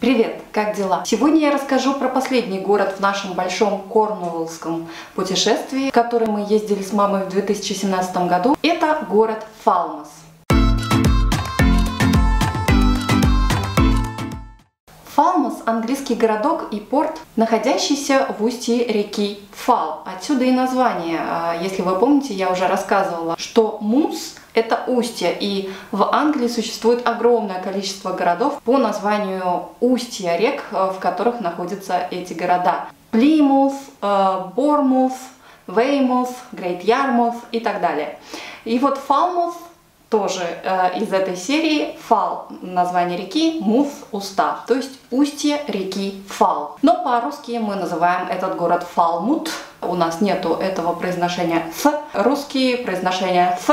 Привет, как дела? Сегодня я расскажу про последний город в нашем большом корнуоллском путешествии, в который мы ездили с мамой в 2017 году. Это город Фалмас. Фалмас – английский городок и порт, находящийся в устье реки Фал. Отсюда и название. А, если вы помните, я уже рассказывала, что Мус – это устье, и в Англии существует огромное количество городов по названию устья рек, э, в которых находятся эти города. Плимут, э, Бормут, Веймут, Грейт Ярмут и так далее. И вот Фалмут тоже э, из этой серии Фал название реки, Муф устав, то есть устье реки Фал. Но по-русски мы называем этот город Фалмут. У нас нету этого произношения Ф. Русские произношения Ф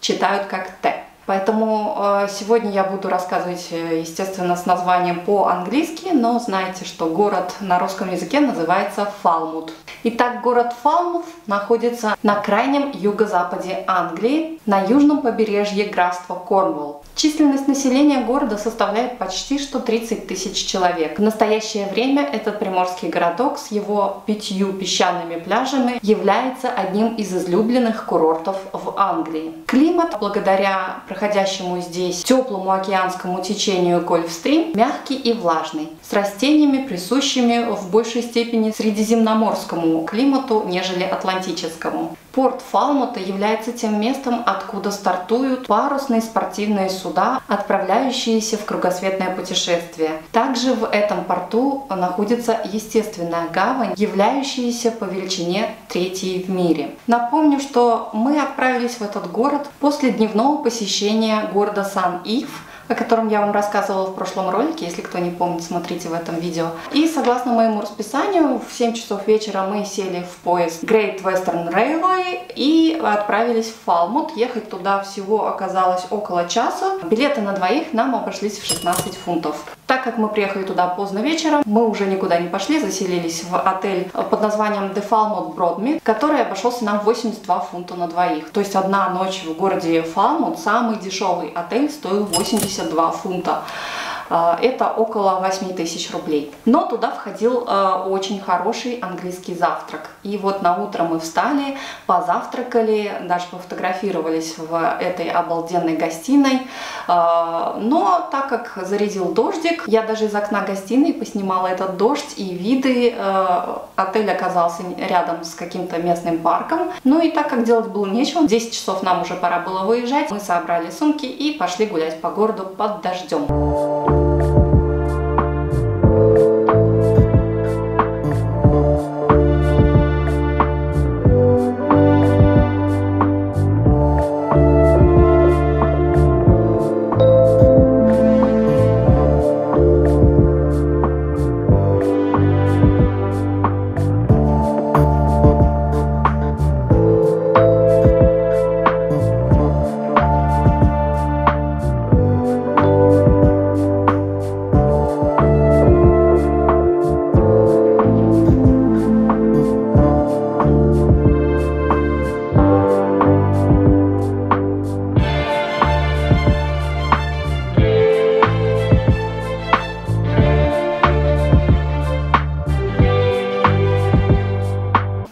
читают как Т. Поэтому э, сегодня я буду рассказывать, э, естественно, с названием по-английски, но знайте, что город на русском языке называется Фалмут. Итак, город Фалмут находится на крайнем юго-западе Англии, на южном побережье графства Корнуолл. Численность населения города составляет почти что 30 тысяч человек. В настоящее время этот приморский городок с его пятью песчаными пляжами является одним из излюбленных курортов в Англии. Климат, благодаря проходящему здесь теплому океанскому течению Гольфстрим, мягкий и влажный, с растениями, присущими в большей степени средиземноморскому климату, нежели атлантическому. Порт Фалмута является тем местом, откуда стартуют парусные спортивные суда, отправляющиеся в кругосветное путешествие. Также в этом порту находится естественная гавань, являющаяся по величине третьей в мире. Напомню, что мы отправились в этот город после дневного посещения города Сан-Ив, о котором я вам рассказывала в прошлом ролике. Если кто не помнит, смотрите в этом видео. И согласно моему расписанию, в 7 часов вечера мы сели в поезд Great Western Railway и отправились в Фалмут. Ехать туда всего оказалось около часа. Билеты на двоих нам обошлись в 16 фунтов. Так как мы приехали туда поздно вечером, мы уже никуда не пошли, заселились в отель под названием The Falmouth Broadmead, который обошелся нам 82 фунта на двоих. То есть одна ночь в городе Фалмут, самый дешевый отель, стоил 82 фунта. А, это около 8 тысяч рублей. Но туда входил а, очень хороший английский завтрак. И вот на утро мы встали, позавтракали, даже пофотографировались в этой обалденной гостиной. А, но так как зарядил дождик, я даже из окна гостиной поснимала этот дождь и виды. Отель оказался рядом с каким-то местным парком. Ну и так как делать было нечего, 10 часов нам уже пора было выезжать, мы собрали сумки и пошли гулять по городу под дождем.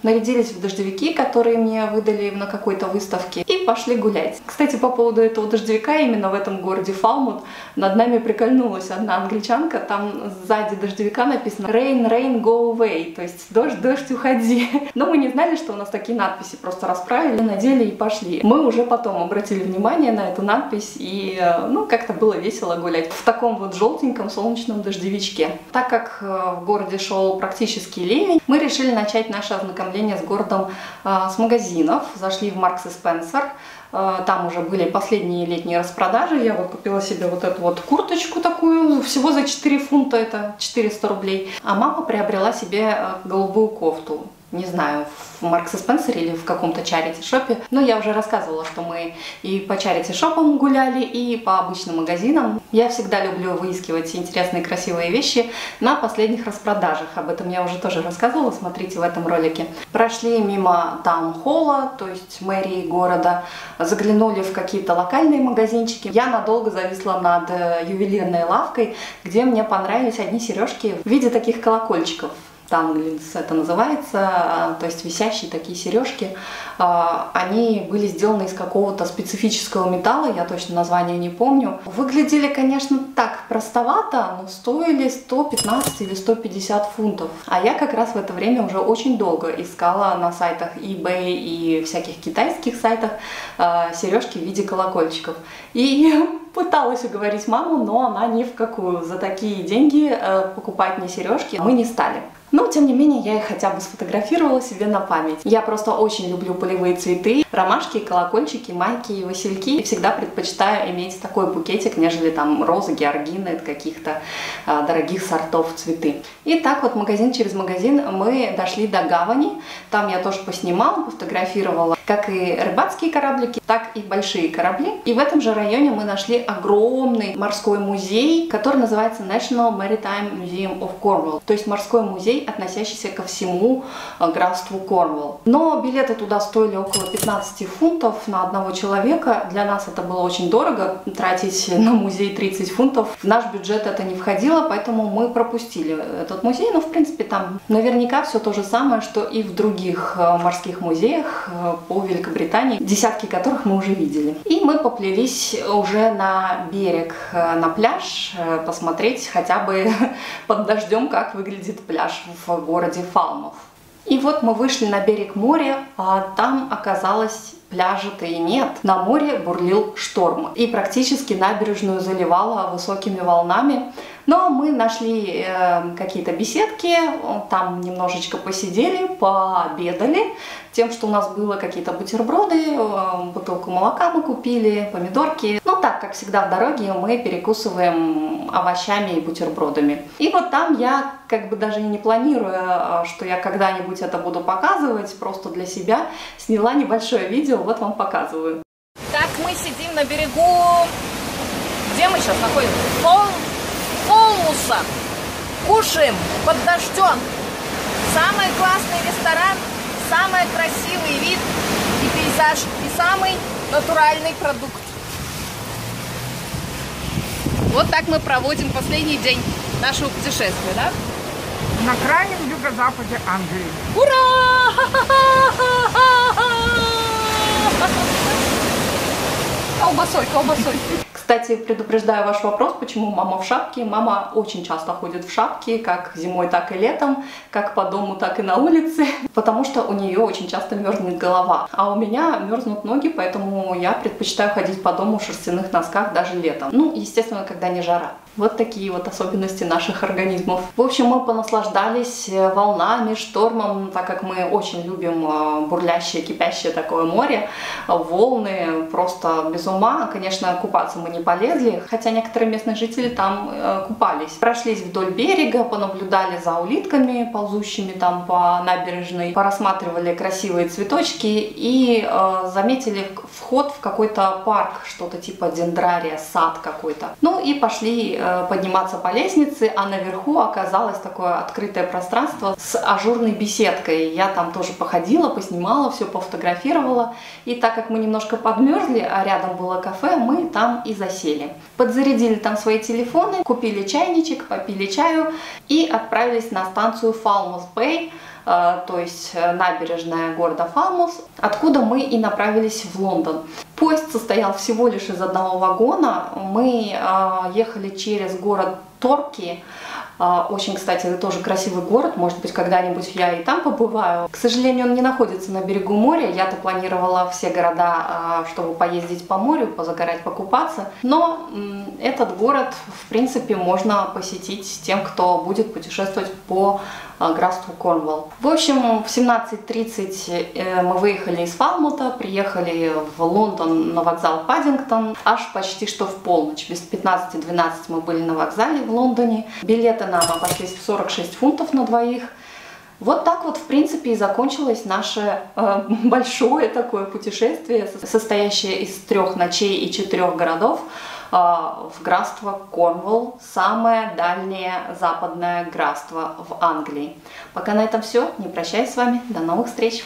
Нарядились в дождевики, которые мне выдали на какой-то выставке, и пошли гулять. Кстати, по поводу этого дождевика именно в этом городе Фалмут над нами прикольнулась одна англичанка, там сзади дождевика написано «Rain, rain, go away», то есть «Дождь, дождь, уходи». Но мы не знали, что у нас такие надписи, просто расправили, надели и пошли. Мы уже потом обратили внимание на эту надпись, и э, ну как-то было весело гулять в таком вот желтеньком солнечном дождевичке. Так как э, в городе шел практически ливень, мы решили начать наше ознакомление с городом а, с магазинов. Зашли в Маркс и Спенсер. Там уже были последние летние распродажи. Я вот купила себе вот эту вот курточку такую, всего за 4 фунта, это 400 рублей. А мама приобрела себе а, голубую кофту. Не знаю, в Маркс и Спенсере или в каком-то чарити-шопе. Но я уже рассказывала, что мы и по чарити-шопам гуляли, и по обычным магазинам. Я всегда люблю выискивать интересные красивые вещи на последних распродажах. Об этом я уже тоже рассказывала, смотрите в этом ролике. Прошли мимо таунхолла, то есть мэрии города, заглянули в какие-то локальные магазинчики. Я надолго зависла над э, ювелирной лавкой, где мне понравились одни сережки в виде таких колокольчиков танглинс это называется, а, то есть висящие такие сережки. А, они были сделаны из какого-то специфического металла, я точно название не помню. Выглядели, конечно, так простовато, но стоили 115 или 150 фунтов. А я как раз в это время уже очень долго искала на сайтах eBay и всяких китайских сайтах а, сережки в виде колокольчиков. И пыталась уговорить маму, но она ни в какую. За такие деньги э, покупать мне сережки мы не стали. Но, тем не менее, я их хотя бы сфотографировала себе на память. Я просто очень люблю полевые цветы, ромашки, колокольчики, майки и васильки. И всегда предпочитаю иметь такой букетик, нежели там розы, георгины, каких-то а, дорогих сортов цветы. И так вот магазин через магазин мы дошли до гавани. Там я тоже поснимала, пофотографировала как и рыбацкие кораблики, так и большие корабли. И в этом же районе мы нашли огромный морской музей, который называется National Maritime Museum of Cornwall, то есть морской музей относящийся ко всему э, графству Корнвелл. Но билеты туда стоили около 15 фунтов на одного человека. Для нас это было очень дорого, тратить на музей 30 фунтов. В наш бюджет это не входило, поэтому мы пропустили этот музей. Но, в принципе, там наверняка все то же самое, что и в других э, морских музеях э, по Великобритании, десятки которых мы уже видели. И мы поплелись уже на берег, на пляж, посмотреть хотя бы под дождем, как выглядит пляж в городе Фалмов. И вот мы вышли на берег моря, а там оказалось пляжа-то и нет. На море бурлил шторм, и практически набережную заливало высокими волнами. Но мы нашли э, какие-то беседки, там немножечко посидели, пообедали тем, что у нас было какие-то бутерброды, э, бутылку молока мы купили, помидорки. Ну так, как всегда в дороге, мы перекусываем овощами и бутербродами. И вот там я, как бы даже не планируя, э, что я когда-нибудь это буду показывать, просто для себя, сняла небольшое видео, вот вам показываю. Так, мы сидим на берегу, где мы сейчас находимся? Пол Полмуса. Кушаем под дождем. Самый классный ресторан, самый красивый вид и пейзаж, и самый натуральный продукт. Вот так мы проводим последний день нашего путешествия, да? На крайнем юго-западе Англии. Ура! Колбасой, колбасой. Кстати, предупреждаю ваш вопрос, почему мама в шапке. Мама очень часто ходит в шапке, как зимой, так и летом, как по дому, так и на улице, потому что у нее очень часто мерзнет голова. А у меня мерзнут ноги, поэтому я предпочитаю ходить по дому в шерстяных носках даже летом. Ну, естественно, когда не жара. Вот такие вот особенности наших организмов. В общем, мы понаслаждались э, волнами, штормом, так как мы очень любим э, бурлящее, кипящее такое море. Волны просто без ума. Конечно, купаться мы не полезли, хотя некоторые местные жители там э, купались. Прошлись вдоль берега, понаблюдали за улитками, ползущими там по набережной, порассматривали красивые цветочки и заметили вход в какой-то парк, что-то типа дендрария, сад какой-то. Ну и пошли подниматься по лестнице, а наверху оказалось такое открытое пространство с ажурной беседкой. Я там тоже походила, поснимала, все пофотографировала. И так как мы немножко подмерзли, а рядом было кафе, мы там и засели. Подзарядили там свои телефоны, купили чайничек, попили чаю и отправились на станцию Falmouth Bay, э, то есть э, набережная города Фалмус, откуда мы и направились в Лондон. Поезд состоял всего лишь из одного вагона. Мы э, ехали через город Торки. Э, очень, кстати, тоже красивый город. Может быть, когда-нибудь я и там побываю. К сожалению, он не находится на берегу моря. Я-то планировала все города, э, чтобы поездить по морю, позагорать, покупаться. Но э, этот город, в принципе, можно посетить тем, кто будет путешествовать по Э, графству Корнвалл. В общем, в 17.30 э, мы выехали из Фалмута, приехали в Лондон на вокзал Паддингтон, аж почти что в полночь. Без 15-12 мы были на вокзале в Лондоне. Билеты нам обошлись в 46 фунтов на двоих. Вот так вот, в принципе, и закончилось наше э, большое такое путешествие, состоящее из трех ночей и четырех городов э, в графство Корнволл, самое дальнее западное графство в Англии. Пока на этом все. Не прощаюсь с вами. До новых встреч!